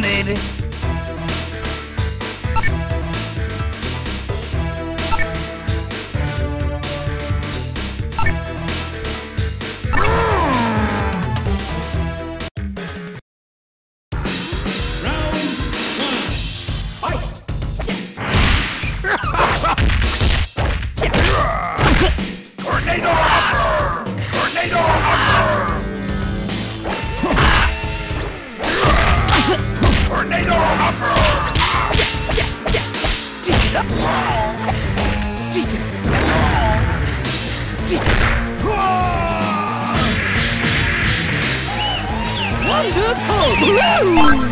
baby Wonderful! Woo!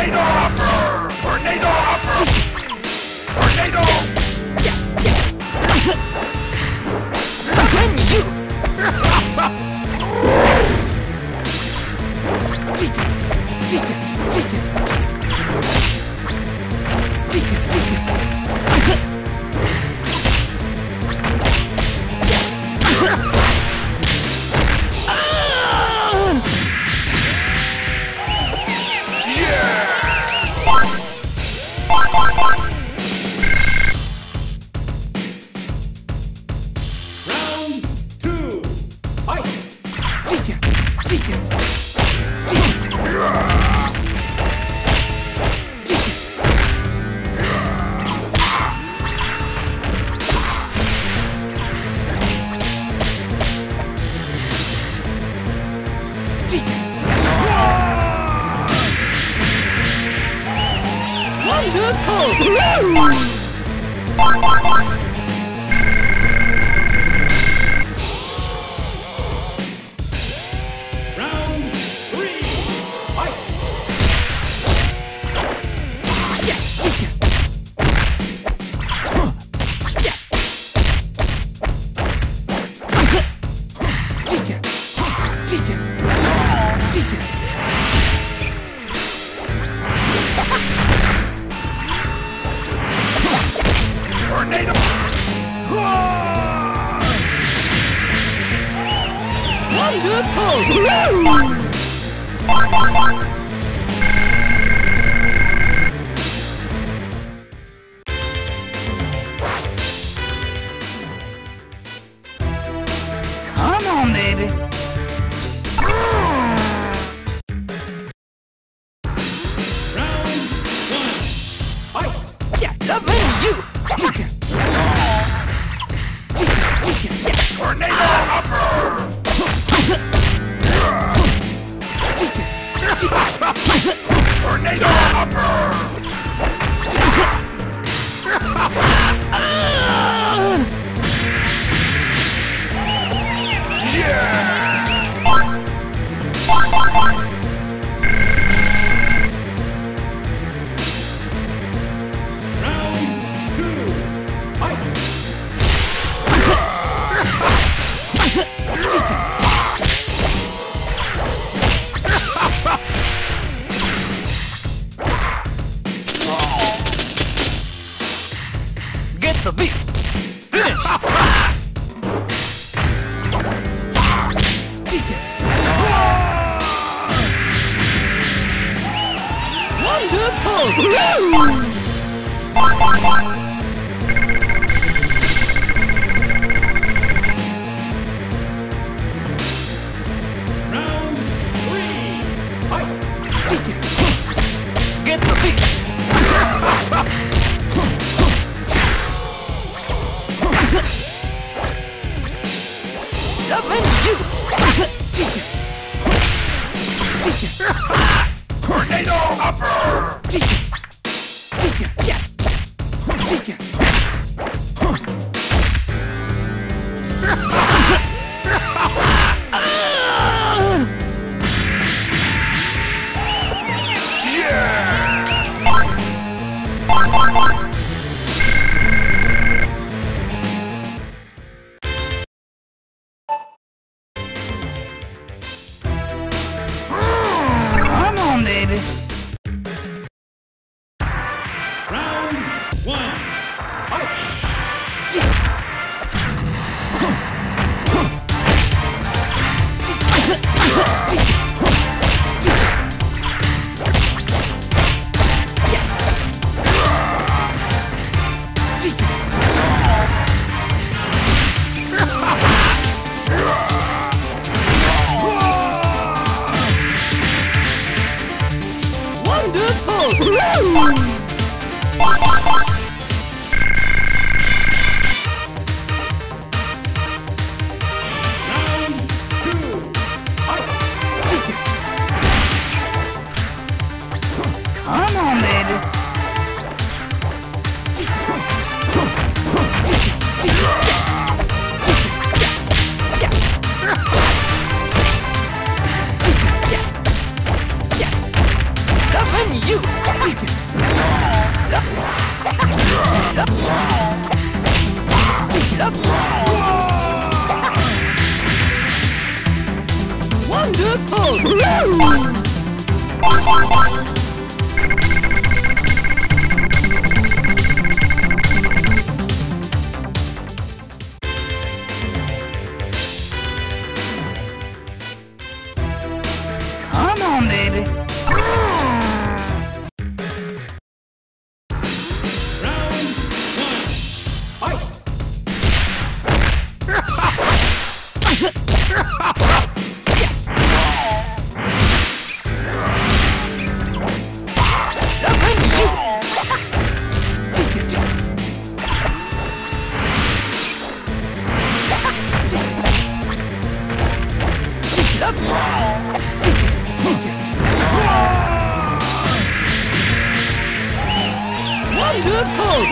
They know our Wonderful! Come on, baby! baby. はい。Wonderful!